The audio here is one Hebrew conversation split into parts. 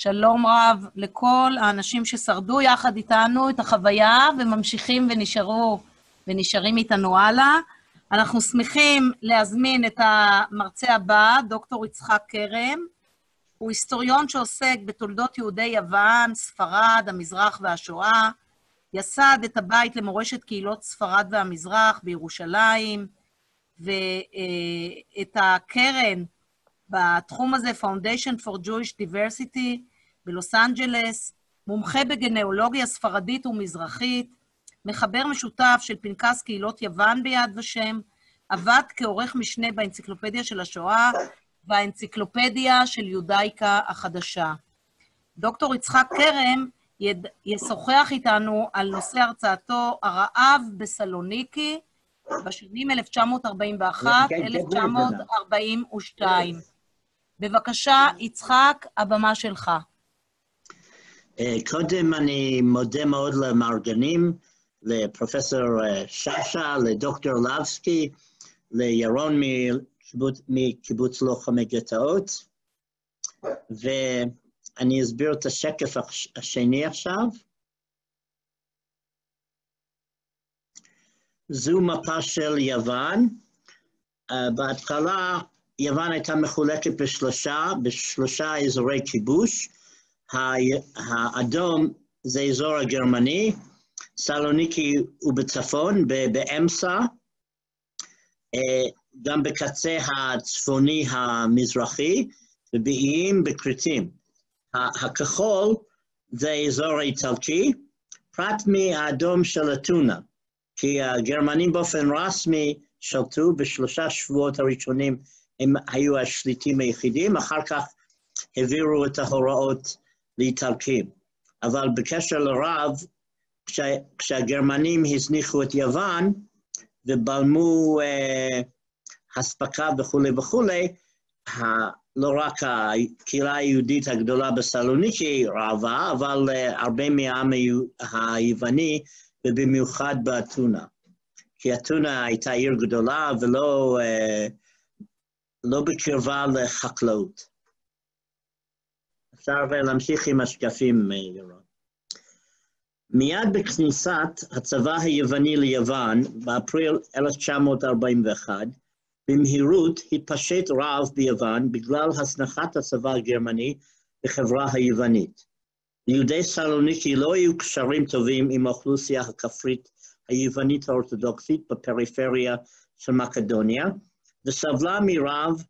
שלום רב לכל האנשים ששרדו יחד איתנו את החוויה וממשיכים ונשארו ונשארים איתנו הלאה. אנחנו שמחים להזמין את המרצה הבא, דוקטור יצחק כרם. הוא היסטוריון שעוסק בתולדות יהודי יוון, ספרד, המזרח והשואה. יסד את הבית למורשת קהילות ספרד והמזרח בירושלים, ואת הקרן בתחום הזה, Foundation for Jewish Diversity בלוס אנג'לס, מומחה בגנאולוגיה ספרדית ומזרחית, מחבר משותף של פנקס קהילות יוון ביד ושם, עבד כעורך משנה באנציקלופדיה של השואה והאנציקלופדיה של יודאיקה החדשה. דוקטור יצחק כרם יד... ישוחח איתנו על נושא הרצאתו הרעב בסלוניקי בשנים 1941-1942. בבקשה, יצחק, הבמה שלך. קודם אני מודה מאוד למארגנים, לפרופסור שאשא, לדוקטור לבסקי, לירון מקיבוץ לוחמי גטאות, ואני אסביר את השקף השני עכשיו. זו מפה של יוון. בהתחלה יוון הייתה מחולקת בשלושה, בשלושה אזורי כיבוש. האדום זה אזור הגרמני, סלוניקי הוא בצפון, באמצע, גם בקצה הצפוני המזרחי, ובאיים בכרתים. הכחול זה האזור האיטלקי, פרט מהאדום של אתונה, כי הגרמנים באופן רשמי שלטו בשלושה שבועות הראשונים הם היו השליטים היחידים, אחר כך העבירו את ההוראות לאיטלקים. אבל בקשר לרב, כשה, כשהגרמנים הזניחו את יוון ובלמו אה, אספקה וכולי וכולי, לא רק הקהילה היהודית הגדולה בסלוניקי רעבה, אבל אה, הרבה מהעם היווני, ובמיוחד באתונה. כי אתונה הייתה עיר גדולה ולא אה, לא בקרבה לחקלאות. אפשר להמשיך עם השקפים, ירון. מיד בכניסת הצבא היווני ליוון, באפריל 1941, במהירות התפשט רעב ביוון בגלל הזנחת הצבא הגרמני בחברה היוונית. ליהודי סלוניקי לא היו קשרים טובים עם האוכלוסייה הכפרית היוונית האורתודוקסית בפריפריה של מקדוניה, וסבלה מרעב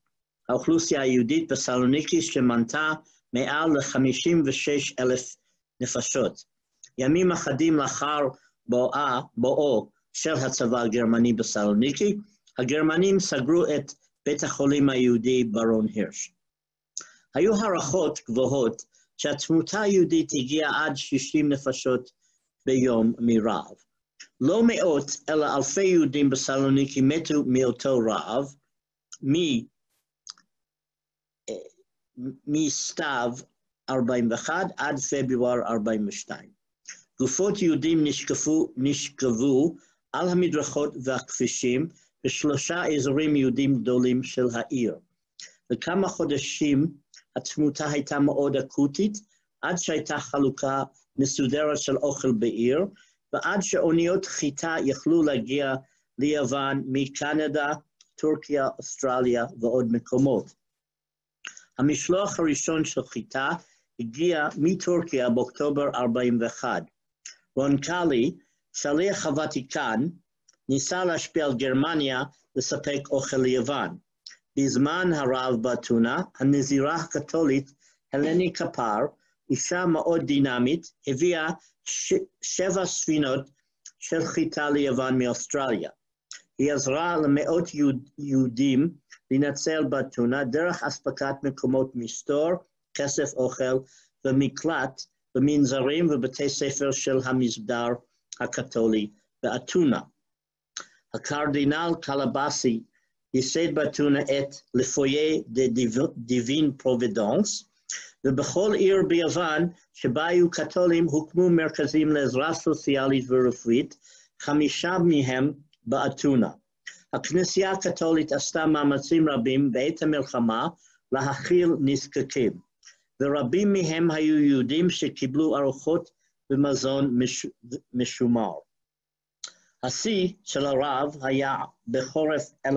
האוכלוסייה היהודית בסלוניקי שמנתה מעל ל-56 אלף נפשות. ימים אחדים לאחר בואה, בואו של הצבא הגרמני בסלוניקי, הגרמנים סגרו את בית החולים היהודי ברון הירש. היו הערכות גבוהות שהתמותה היהודית הגיעה עד 60 נפשות ביום מרעב. לא מאות, אלא אלפי יהודים בסלוניקי מתו מאותו רעב, מסתיו 41 עד פברואר 42. גופות יהודים נשקפו, נשכבו על המדרכות והכבישים בשלושה אזורים יהודים גדולים של העיר. לכמה חודשים התמותה הייתה מאוד אקוטית, עד שהייתה חלוקה מסודרת של אוכל בעיר, ועד שאוניות חיטה יכלו להגיע ליוון מקנדה, טורקיה, אוסטרליה ועוד מקומות. המשלוח הראשון של חיטה הגיע מטורקיה באוקטובר 41. רונקלי, שליח הוותיקן, ניסה להשפיע על גרמניה לספק אוכל ליוון. בזמן הרב באתונה, הנזירה הקתולית הלני קפר, אישה מאוד דינמית, הביאה ש... שבע ספינות של חיטה ליוון מאוסטרליה. היא עזרה למאות יהוד, יהודים להינצל באתונה דרך אספקת מקומות מסתור, כסף אוכל ומקלט במנזרים ובתי ספר של המסדר הקתולי באתונה. הקרדינל קלבאסי ייסד באתונה את Le Foyer de Divine Providence, ובכל עיר ביוון שבה היו קתולים הוקמו מרכזים לעזרה סוציאלית ורפואית, חמישה מהם באתונה. הכנסייה הקתולית עשתה מאמצים רבים בעת המלחמה להכיל נזקקים. ורבים מהם היו יהודים שקיבלו ארוחות ומזון מש... משומר. השיא של הרב היה בחורף 1941-42.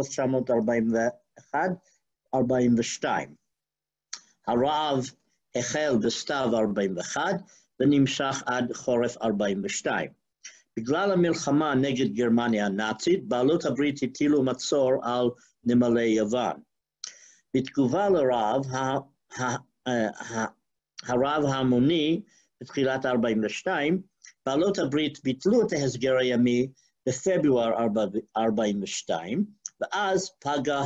הרעב החל בסתיו 41 ונמשך עד חורף 42. בגלל המלחמה נגד גרמניה הנאצית, בעלות הברית הטילו מצור על נמלי יוון. בתגובה לרב, הרב ההמוני בתחילת 42, בעלות הברית ביטלו את ההסגר הימי בפברואר 42, ואז פגע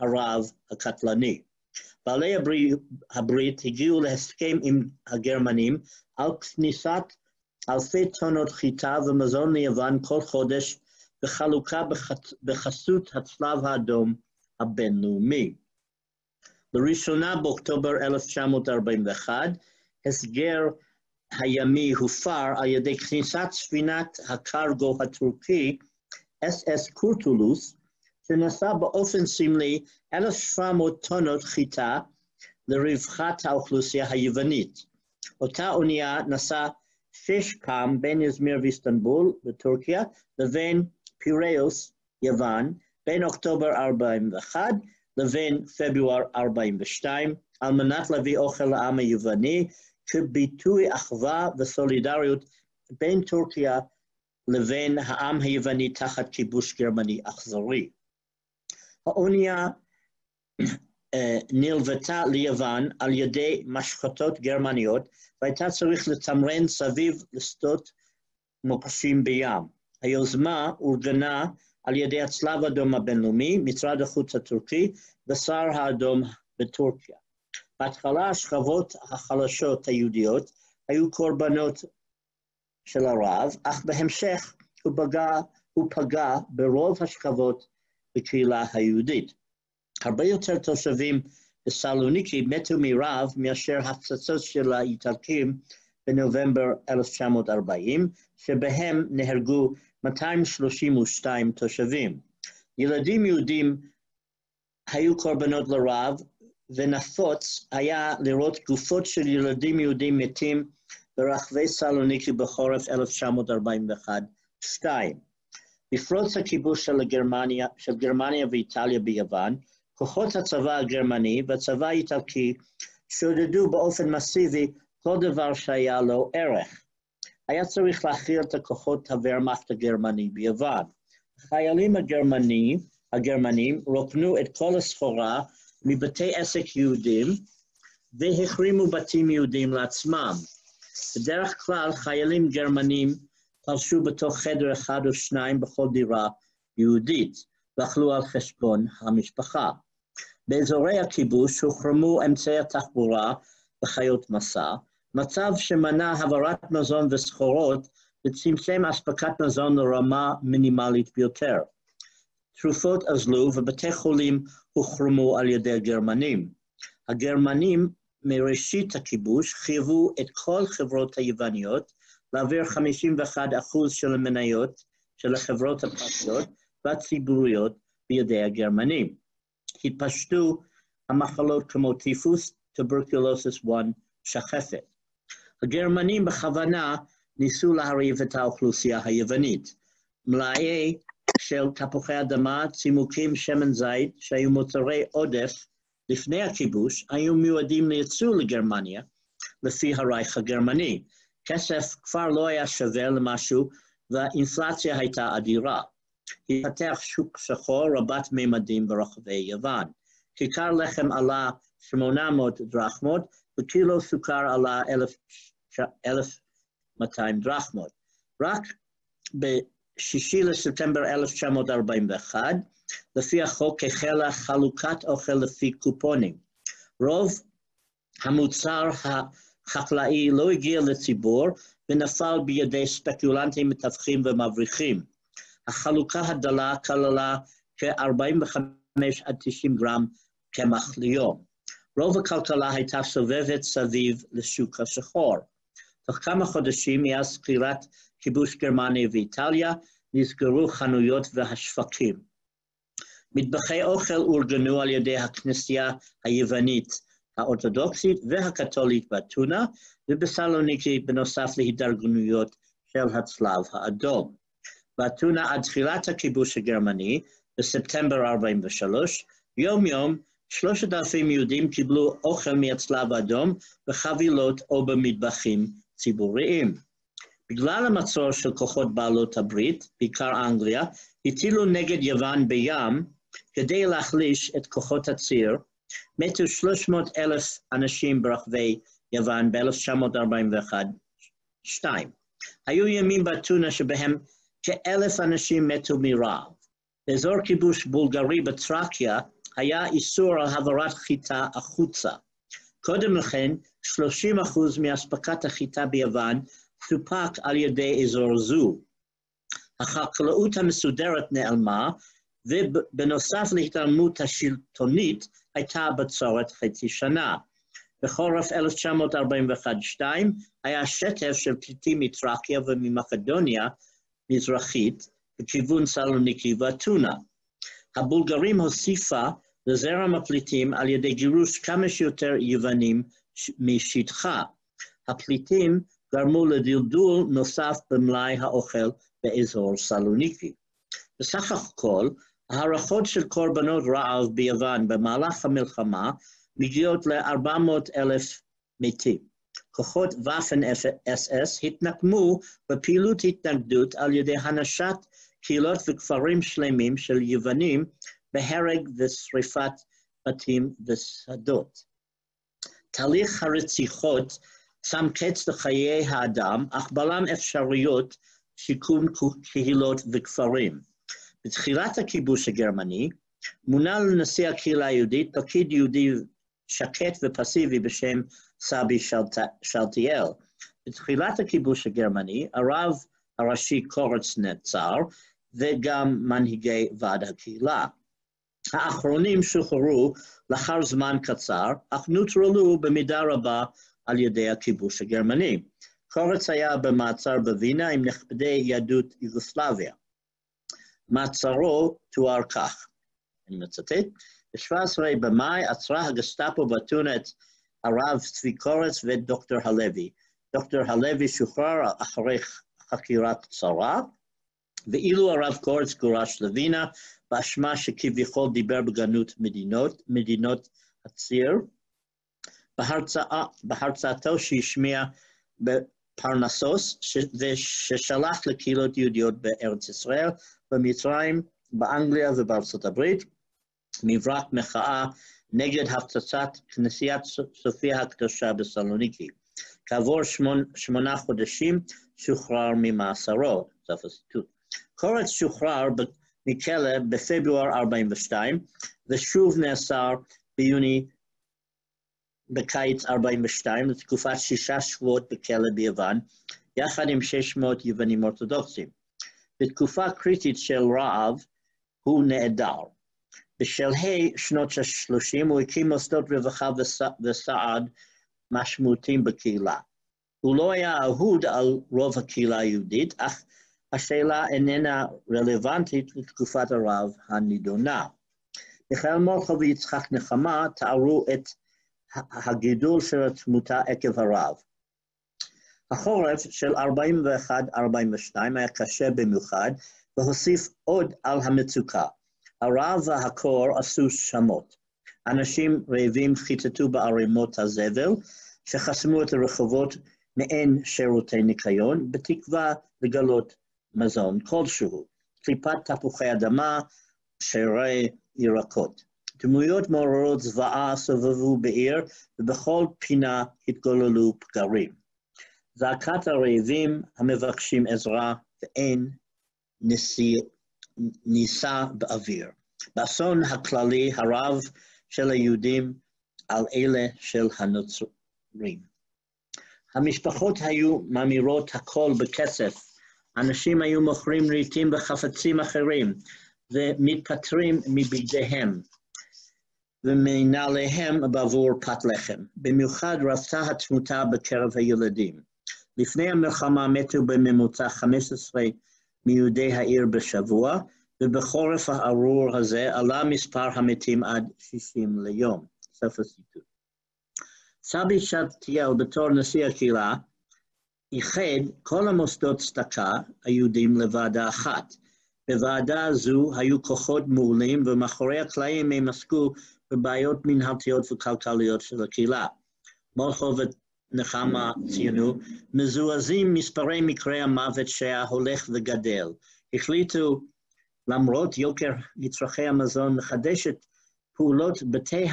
הרב הקטלני. בעלי הברית הגיעו להסכם עם הגרמנים על כניסת אלפי טונות חיטה ומזון מיוון כל חודש בחלוקה בחסות הצלב האדום הבינלאומי. לראשונה באוקטובר 1941, הסגר הימי הופר על ידי כניסת ספינת הקרגו הטורקי אס.אס קורטולוס, שנשא באופן סמלי 1,700 טונות חיטה לרווחת האוכלוסייה היוונית. אותה אונייה נסעה שש פעם בין איזמיר ואיסטנבול בטורקיה לבין פיראוס, יוון, בין אוקטובר 41 לבין פברואר 42, על מנת להביא אוכל לעם היווני כביטוי אחווה וסולידריות בין טורקיה לבין העם היווני תחת כיבוש גרמני אכזרי. האונייה נלוותה ליוון על ידי משחטות גרמניות והייתה צריך לתמרן סביב לשדות מוקשים בים. היוזמה אורגנה על ידי הצלב האדום הבינלאומי, משרד החוץ הטורקי ושר האדום בטורקיה. בהתחלה השכבות החלשות היהודיות היו קורבנות של הרב, אך בהמשך הוא פגע, הוא פגע ברוב השכבות בקהילה היהודית. הרבה יותר תושבים בסלוניקי מתו מרב מאשר הפצצות של האיטלקים בנובמבר 1940, שבהם נהרגו 232 תושבים. ילדים יהודים היו קורבנות לרב, ונפוץ היה לראות גופות של ילדים יהודים מתים ברחבי סלוניקי בחורף 1941-2. בפרוץ הכיבוש של גרמניה, של גרמניה ואיטליה ביוון, כוחות הצבא הגרמני והצבא האיטלקי שודדו באופן מסיבי כל דבר שהיה לו ערך. היה צריך להכריע את הכוחות הוורמאכט הגרמני ביוון. החיילים הגרמני, הגרמנים רוקנו את כל הסחורה מבתי עסק יהודים והחרימו בתים יהודים לעצמם. בדרך כלל חיילים גרמנים פלשו בתוך חדר אחד או שניים בכל דירה יהודית ואכלו על חשבון המשפחה. באזורי הכיבוש הוחרמו אמצעי התחבורה וחיות מסע, מצב שמנע העברת מזון וסחורות וצמצם אספקת מזון לרמה מינימלית ביותר. תרופות אזלו ובתי חולים הוחרמו על ידי הגרמנים. הגרמנים מראשית הכיבוש חייבו את כל חברות היווניות להעביר 51% של המניות של החברות הפרטיות והציבוריות בידי הגרמנים. התפשטו המחלות כמו טיפוס, tuberculosis 1, שחפת. הגרמנים בכוונה ניסו להרעיב את האוכלוסייה היוונית. מלאי של תפוחי אדמה, צימוקים, שמן זית, שהיו מוצרי עודף לפני הכיבוש, היו מיועדים לייצוא לגרמניה, לפי הרייך הגרמני. כסף כבר לא היה שווה למשהו, והאינפלציה הייתה אדירה. התפתח שוק שחור רבת מימדים ברחבי יוון. כיכר לחם עלה 800 דרחמות, וקילו סוכר עלה 1,200 דרחמות. רק ב-6 לספטמבר 1941, לפי החוק החלה חלוקת אוכל לפי קופונים. רוב המוצר החקלאי לא הגיע לציבור ונפל בידי ספקולנטים, מתווכים ומבריחים. החלוקה הדלה כללה כ-45 עד 90 גרם קמח ליום. רוב הכלכלה הייתה סובבת סביב לשוק השחור. תוך כמה חודשים מאז סקירת כיבוש גרמניה ואיטליה, נסגרו חנויות והשווקים. מטבחי אוכל אורגנו על ידי הכנסייה היוונית האורתודוקסית והקתולית באתונה, ובסלוניקי בנוסף להידרגנויות של הצלב האדום. באתונה עד תחילת הכיבוש הגרמני, בספטמבר 43, יום יום שלושת אלפים יהודים קיבלו אוכל מהצלב האדום בחבילות או במטבחים ציבוריים. בגלל המצור של כוחות בעלות הברית, בעיקר אנגליה, הטילו נגד יוון בים כדי להחליש את כוחות הציר. מתו 300 אלף אנשים ברחבי יוון ב-1941-2. היו ימים באתונה שבהם כאלף אנשים מתו מרעב. באזור כיבוש בולגרי בטרקיה היה איסור על העברת חיטה החוצה. קודם לכן, 30 אחוז מאספקת החיטה ביוון סופק על ידי אזור זו. החקלאות המסודרת נעלמה, ובנוסף להתעלמות השלטונית, הייתה בצורת חצי שנה. בחורף 1941-2 היה שטף של פליטים מטרקיה וממקדוניה מזרחית בכיוון סלוניקי ואתונה. הבולגרים הוסיפה לזרם הפליטים על ידי גירוש כמה שיותר יוונים משטחה. הפליטים גרמו לדלדול נוסף במלאי האוכל באזור סלוניקי. בסך הכל, הערכות של קורבנות רעב ביוון במהלך המלחמה מגיעות ל-400 אלף מתים. כוחות ופן אס התנקמו בפעילות התנגדות על ידי הנשת קהילות וכפרים שלמים של יוונים בהרג ושריפת בתים ושדות. תהליך הרציחות שם קץ לחיי האדם, אך בלם אפשרויות שיקום קהילות וכפרים. בתחילת הכיבוש הגרמני, מונה לנשיא הקהילה היהודית פקיד יהודי שקט ופסיבי בשם סבי שלטיאל. בתחילת הכיבוש הגרמני, הרב הראשי קורץ נעצר, וגם מנהיגי ועד הקהילה. האחרונים שוחררו לאחר זמן קצר, אך נוטרלו במידה רבה על ידי הכיבוש הגרמני. קורץ היה במעצר בווינה עם נכבדי יהדות יוגוסלביה. מעצרו תואר כך, אני מצטט, ב-17 במאי עצרה הגסטאפו באתונה את הרב צבי קורץ ואת דוקטור הלוי. דוקטור הלוי שוחרר אחרי חקירה קצרה, ואילו הרב קורץ גורש לווינה, באשמה שכביכול דיבר בגנות מדינות, מדינות הציר, בהרצאה, בהרצאתו שהשמיע בפרנסוס, ששלח לקהילות יהודיות בארץ ישראל, במצרים, באנגליה ובארצות הברית, מברק מחאה נגד הפצצת כנסיית סופיה הקדושה בסלוניקי. כעבור שמונה, חודשים שוחרר ממאסרו, סוף הציטוט. קורץ שוחרר מכלא בפברואר 42, ושוב נאסר ביוני בקיץ 42, לתקופת שישה שבועות בכלא ביוון, יחד עם 600 יוונים אורתודוקסים. בתקופה קריטית של רעב הוא נעדר. בשלהי שנות ה-30 הוא הקים מוסדות רווחה וסעד משמעותיים בקהילה. הוא לא היה אהוד על רוב הקהילה היהודית, אך השאלה איננה רלוונטית לתקופת הרב הנידונה. מיכאל מולכו ויצחק נחמה תיארו את הגידול של התמותה עקב הרב. החורף של 41-42 היה קשה במיוחד, והוסיף עוד על המצוקה. הרב והקור עשו שמות. אנשים רעבים חיטטו בערימות הזבל, שחסמו את הרחובות מעין שירותי ניקיון, בתקווה לגלות מזון כלשהו, קליפת תפוחי אדמה, שרי ירקות. דמויות מעוררות זוועה סובבו בעיר, ובכל פינה התגוללו פגרים. זעקת הרעבים המבקשים עזרה, ואין נישא באוויר. באסון הכללי הרב של היהודים על אלה של הנוצרים. המשפחות היו ממירות הכל בכסף אנשים היו מוכרים רהיטים וחפצים אחרים ומתפטרים מבגדיהם ומנעליהם בעבור פת לחם. במיוחד רצתה התמותה בקרב הילדים. לפני המלחמה מתו בממוצע 15 מיהודי העיר בשבוע, ובחורף הארור הזה עלה מספר המתים עד 60 ליום. סוף הסיפור. סבי שבתיאל בתור נשיא הקהילה, איחד כל המוסדות צדקה היהודים לוועדה אחת. בוועדה זו היו כוחות מעולים, ומאחורי הקלעים הם עסקו בבעיות מנהלתיות וכלכליות של הקהילה. מולכו ונחמה ציינו, מזועזעים מספרי מקרי המוות שההולך וגדל. החליטו, למרות יוקר מצרכי המזון, לחדש את פעולות בתי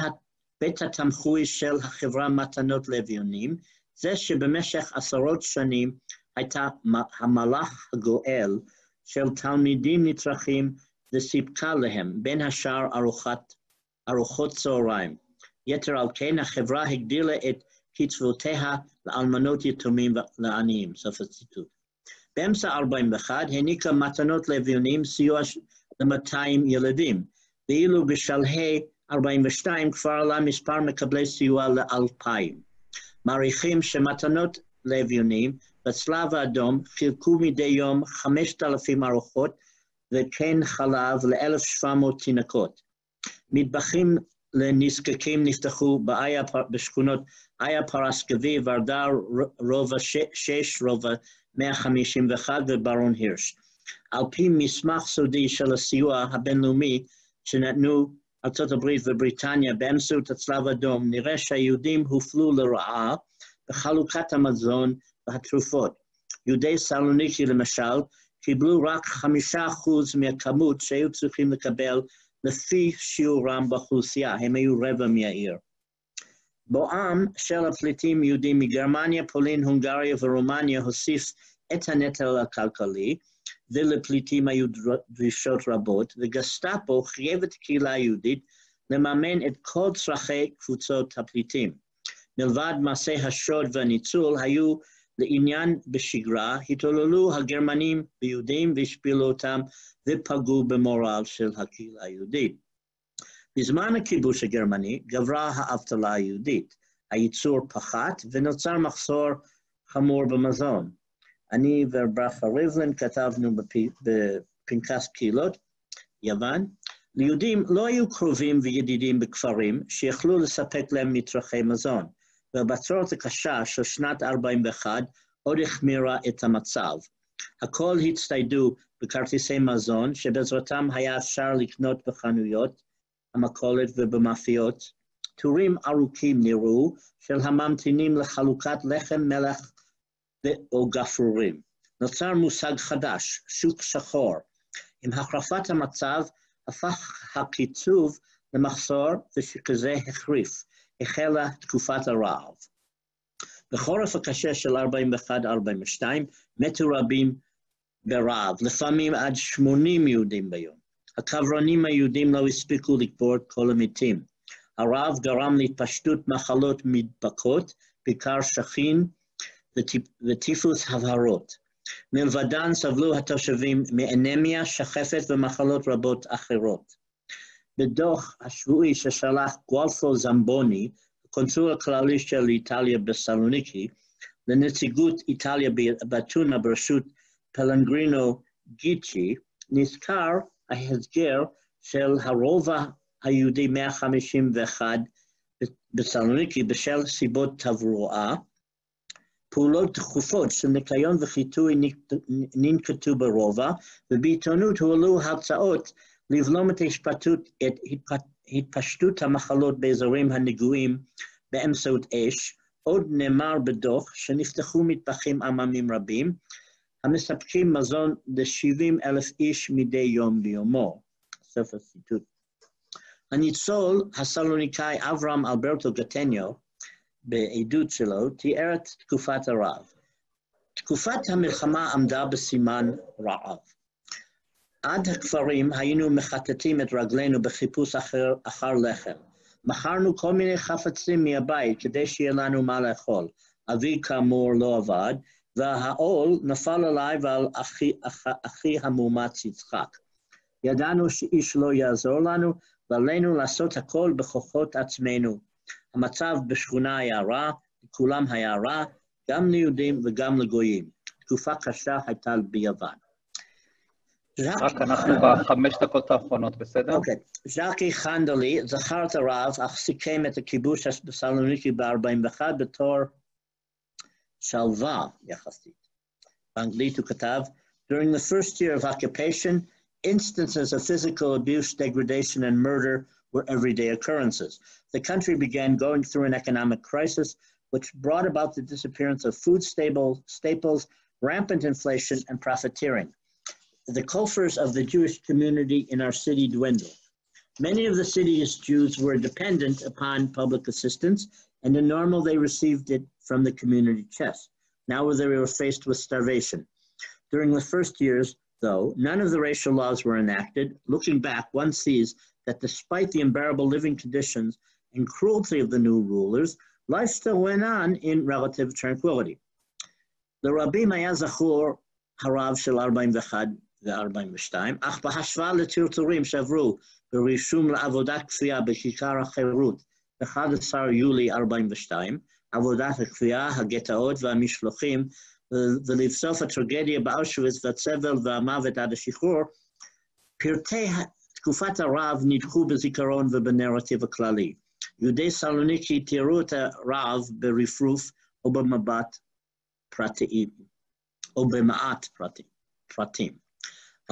בית התמחוי של החברה מתנות לאביונים, זה שבמשך עשרות שנים הייתה המלאך הגואל של תלמידים נצרכים וסיפקה להם, בין השאר ארוחת, ארוחות צהריים. יתר על כן, החברה הגדילה את קצבותיה לאלמנות יתומים ולעניים, סוף הציטוט. באמצע 41 העניקה מתנות לאביונים סיוע ל-200 ילדים, ואילו בשלהי 42 כבר עלה מספר מקבלי סיוע ל-2,000. מעריכים שמתנות לאביונים בצלב האדום חילקו מדי יום 5,000 ארוחות וכן חלב ל-1,700 תינוקות. מטבחים לנזקקים נפתחו באיה, בשכונות איה פרסקבי, ורדר רובע 6, רובע 151 וברון הירש. על פי מסמך סודי של הסיוע הבינלאומי שנתנו ארה"ב ובריטניה באמצעות הצלב האדום, נראה שהיהודים הופלו לרעה בחלוקת המזון והתרופות. יהודי סלוניקי למשל קיבלו רק חמישה אחוז מהכמות שהיו צריכים לקבל לפי שיעורם באוכלוסייה, הם היו רבע מהעיר. בואם של הפליטים יהודים מגרמניה, פולין, הונגריה ורומניה הוסיף את הנטל הכלכלי, ולפליטים היו דרישות רבות, וגסטאפו חייב את הקהילה היהודית לממן את כל צרכי קבוצות הפליטים. מלבד מעשי השוד והניצול, היו לעניין בשגרה, התעוללו הגרמנים ביהודים והשפילו אותם ופגעו במורל של הקהילה היהודית. בזמן הכיבוש הגרמני גברה האבטלה היהודית, הייצור פחת ונוצר מחסור חמור במזון. אני וברכה ריבלין כתבנו בפנקס קהילות, יוון. ליהודים לא היו קרובים וידידים בכפרים שיכלו לספק להם מצרכי מזון, והבצורת הקשה של שנת 41' עוד החמירה את המצב. הכל הצטיידו בכרטיסי מזון, שבעזרתם היה אפשר לקנות בחנויות, המכולת ובמאפיות. טורים ארוכים נראו של הממתינים לחלוקת לחם, מלח או גפרורים. נוצר מושג חדש, שוק שחור. עם החרפת המצב הפך הקיצוב למחסור ושכזה החריף. החלה תקופת הרעב. בחורף הקשה של 41-42 מתו רבים ברעב, לפעמים עד 80 יהודים ביום. הקברנים היהודים לא הספיקו לקבור את כל המתים. הרעב גרם להתפשטות מחלות מדבקות, בעיקר שכין וטיפוס הבהרות. מלבדן סבלו התושבים מאנמיה, שחפת ומחלות רבות אחרות. בדוח השבועי ששלח גואלפו זמבוני, הקונסול הכללי של איטליה בסלוניקי, לנציגות איטליה באתונה בראשות פלנגרינו גיצ'י, נזכר ההסגר של הרובע היהודי 151 בסלוניקי בשל סיבות תברואה, פעולות דחופות של ניקיון וחיטוי ננקטו ברובע, ובעיתונות הועלו הצעות לבלום את התפשטות, את התפשטות המחלות באזורים הנגועים באמצעות אש. עוד נאמר בדוח שנפתחו מטבחים עממים רבים, המספקים מזון ל-70 אלף איש מדי יום ביומו. סוף הציטוט. הניצול הסלוניקאי אברהם אלברטו גטניו, בעדות שלו, תיאר את תקופת הרעב. תקופת המלחמה עמדה בסימן רעב. עד הכפרים היינו מחטטים את רגלינו בחיפוש אחר, אחר לחם. מכרנו כל מיני חפצים מהבית כדי שיהיה לנו מה לאכול. אבי כאמור לא עבד, והעול נפל עליי ועל אחי, אח, אחי המאומץ יצחק. ידענו שאיש לא יעזור לנו, ועלינו לעשות הכל בכוחות עצמנו. המצב בשכונה היה רע, לכולם היה רע, גם ליהודים וגם לגויים. תקופה קשה הייתה ביוון. רק אנחנו בחמש דקות האחרונות, בסדר? אוקיי. ז'קי חנדלי זכר את הרב, אך סיכם את הכיבוש בסלוניקי ב-41 בתור שלווה יחסית. באנגלית הוא כתב, During the first year of occupation, instances of physical abuse, degradation, and murder were everyday occurrences. The country began going through an economic crisis, which brought about the disappearance of food stable, staples, rampant inflation, and profiteering. the coffers of the Jewish community in our city dwindled. Many of the city's Jews were dependent upon public assistance, and in normal they received it from the community chest. Now they were faced with starvation. During the first years, though, none of the racial laws were enacted. Looking back, one sees that despite the unbearable living conditions and cruelty of the new rulers, life still went on in relative tranquility. The Rabbi Maya Zachor, Harav Shel 41, ו-42, אך בהשוואה לטרטורים שעברו ברישום לעבודת כפייה בכיכר החירות ב-11 יולי 42, עבודת הכפייה, הגטאות והמשלוחים ולבסוף הטרגדיה באושוויץ והסבל והמוות עד השחרור, פרטי תקופת הרב נדחו בזיכרון ובנרטיב הכללי. יהודי סלוניקי תיארו את הרב ברפרוף או במבט פרטיים, או במעט פרטים. פרטים.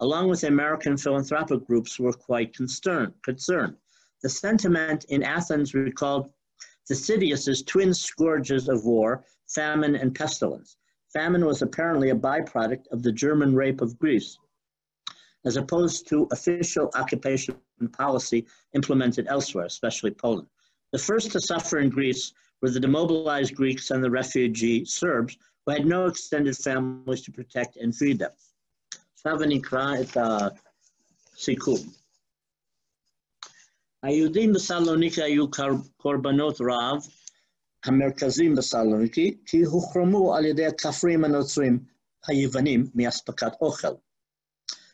along with American philanthropic groups, were quite concerned. The sentiment in Athens recalled Thucydides' twin scourges of war, famine and pestilence. Famine was apparently a byproduct of the German rape of Greece, as opposed to official occupation policy implemented elsewhere, especially Poland. The first to suffer in Greece were the demobilized Greeks and the refugee Serbs, who had no extended families to protect and feed them. עכשיו נקרא את הסיכום. היהודים בסלוניקי היו קורבנות רב, המרכזים בסלוניקי, כי הוחרמו על ידי הכפרים הנוצרים היוונים מאספקת אוכל.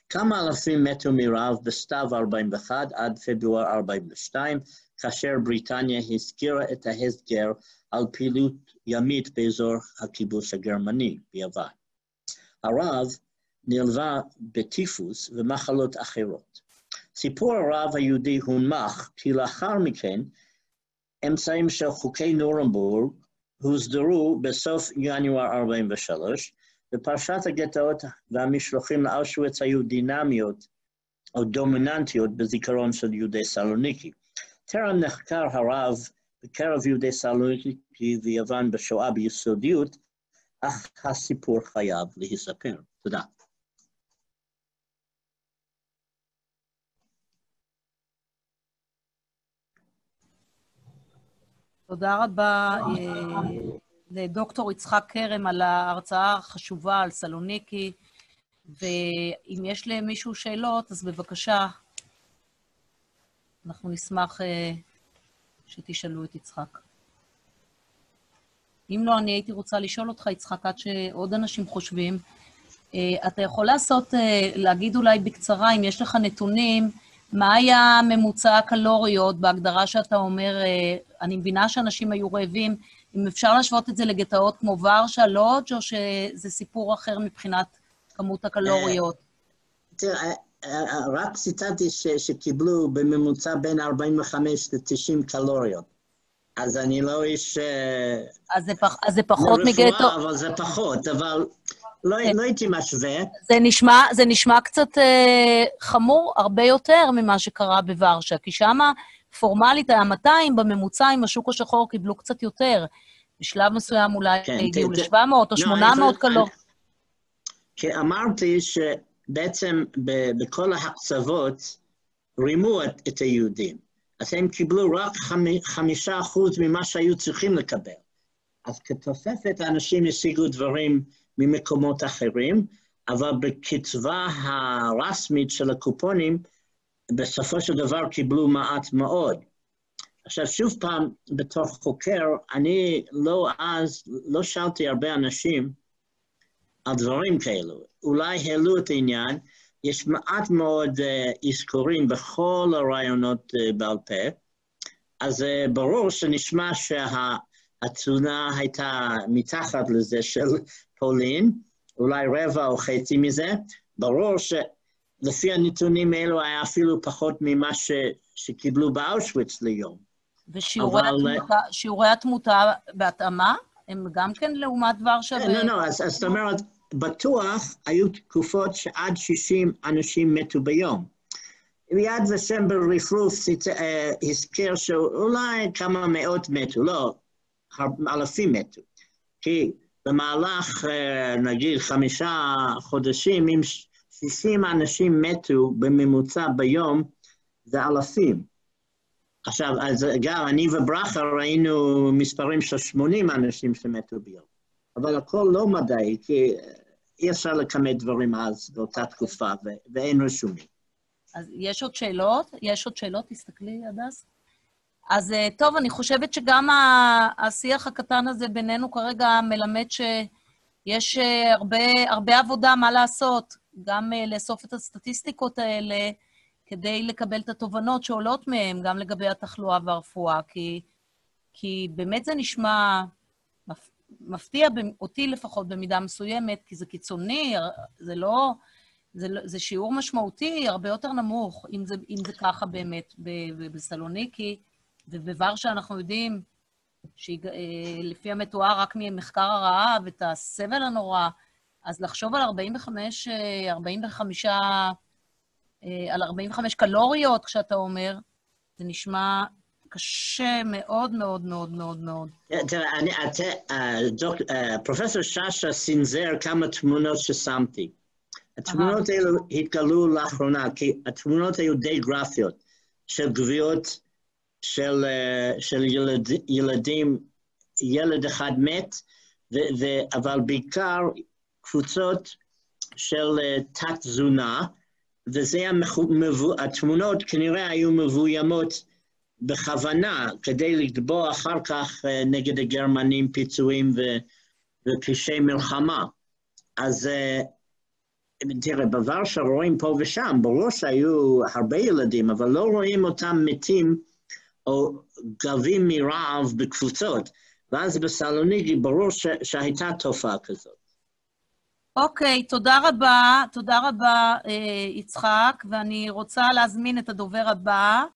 כמה אלפים מתו מרעב בסתיו 41 עד פברואר 42, כאשר בריטניה הזכירה את ההסגר על פעילות ימית באזור הכיבוש הגרמני ביוון. הרב נלווה בטיפוס ומחלות אחרות. סיפור הרב היהודי הונמך כי לאחר מכן אמצעים של חוקי נורנבורג הוסדרו בסוף ינואר 43, ופרשת הגטאות והמשלוחים לאושוויץ היו דינמיות או דומיננטיות בזיכרון של יהודי סלוניקי. טרם נחקר הרב בקרב יהודי סלוניקי ויוון בשואה ביסודיות, אך הסיפור חייב להיספר. תודה. תודה רבה אה, לדוקטור יצחק כרם על ההרצאה החשובה על סלוניקי, ואם יש למישהו שאלות, אז בבקשה, אנחנו נשמח אה, שתשאלו את יצחק. אם לא, אני הייתי רוצה לשאול אותך, יצחק, עד שעוד אנשים חושבים. אה, אתה יכול לעשות, להגיד אולי בקצרה, אם יש לך נתונים, מה היה ממוצע הקלוריות בהגדרה שאתה אומר, אה, אני מבינה שאנשים היו רעבים, אם אפשר להשוות את זה לגטאות כמו ורשה, לודג', או שזה סיפור אחר מבחינת כמות הקלוריות? תראה, רק ציטטתי שקיבלו בממוצע בין 45 ל-90 קלוריות. אז אני לא איש... אה, אז זה, פח, אז זה פחות מגטו... אבל זה פחות, אבל לא, לא הייתי משווה. זה נשמע, זה נשמע קצת אה, חמור הרבה יותר ממה שקרה בוורשה, כי שם פורמלית היה 200, בממוצע עם השוק השחור קיבלו קצת יותר. בשלב מסוים אולי כן, הגיעו ל-700 או לא, 800 קלור. כי אמרתי שבעצם בכל ההקצוות רימו את, את היהודים. אז הם קיבלו רק חמישה אחוז ממה שהיו צריכים לקבל. אז כתוספת האנשים השיגו דברים ממקומות אחרים, אבל בקצבה הרשמית של הקופונים, בסופו של דבר קיבלו מעט מאוד. עכשיו, שוב פעם, בתור חוקר, אני לא אז, לא שאלתי הרבה אנשים על דברים כאלו. אולי העלו את העניין, יש מעט מאוד uh, אזכורים בכל הרעיונות uh, בעל פה, אז uh, ברור שנשמע שהתלונה שה, הייתה מתחת לזה של פולין, אולי רבע או חצי מזה. ברור שלפי הנתונים האלו היה אפילו פחות ממה ש, שקיבלו באושוויץ ליום. ושיעורי אבל... התמותה, שיעורי התמותה בהתאמה, הם גם כן לעומת ורשה? לא, לא, אז זאת אומרת, בטוח היו תקופות שעד 60 אנשים מתו ביום. יד ושם ברפרוף אה, הזכיר שאולי כמה מאות מתו, לא, אלפים מתו. כי במהלך, אה, נגיד, חמישה חודשים, אם 60 אנשים מתו בממוצע ביום, זה אלפים. עכשיו, אז גם אני וברכה ראינו מספרים של 80 אנשים שמתו ביום. אבל הכל לא מדעי, כי אי אפשר לכמת דברים אז, באותה תקופה, ואין רשומים. אז יש עוד שאלות? יש עוד שאלות? תסתכלי, הדס. אז אה, טוב, אני חושבת שגם השיח הקטן הזה בינינו כרגע מלמד שיש אה, הרבה, הרבה עבודה מה לעשות, גם אה, לאסוף את הסטטיסטיקות האלה כדי לקבל את התובנות שעולות מהן, גם לגבי התחלואה והרפואה, כי, כי באמת זה נשמע מפתיע אותי לפחות במידה מסוימת, כי זה קיצוני, זה לא... זה, לא, זה שיעור משמעותי הרבה יותר נמוך, אם זה, אם זה ככה באמת בסלוניקי, ובוורשה אנחנו יודעים שלפי המתואר רק ממחקר הרעב, את הסבל הנורא, אז לחשוב על 45, 45, אה, על 45 קלוריות, כשאתה אומר, זה נשמע קשה מאוד מאוד מאוד מאוד מאוד. תראה, אה, פרופסור שאשא סינזר כמה תמונות ששמתי. התמונות האלו התגלו לאחרונה, כי התמונות היו די גרפיות, של גוויות של, אה, של ילד, ילדים, ילד אחד מת, ו, ו, אבל בעיקר קבוצות של אה, תת-תזונה, וזה המבו... התמונות כנראה היו מבוימות בכוונה, כדי לתבוע אחר כך אה, נגד הגרמנים פיצויים ופשעי מלחמה. אז תראה, בוורשה רואים פה ושם, ברור שהיו הרבה ילדים, אבל לא רואים אותם מתים או גבים מרעב בקבוצות. ואז בסלוניקי ברור ש- שהייתה תופעה כזאת. אוקיי, okay, תודה רבה, תודה רבה, אה, יצחק, ואני רוצה להזמין את הדובר הבא,